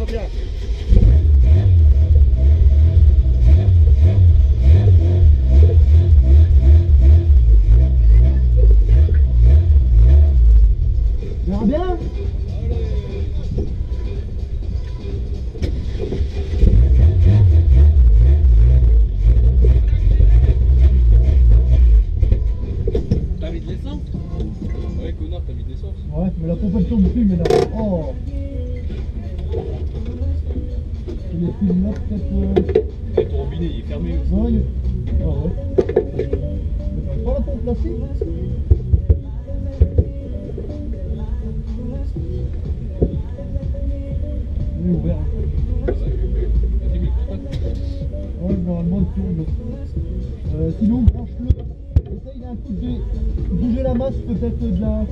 Sobiakiem. tourne. Euh, sinon, branche-le. Essaye d'un coup de bouger la masse peut-être de la...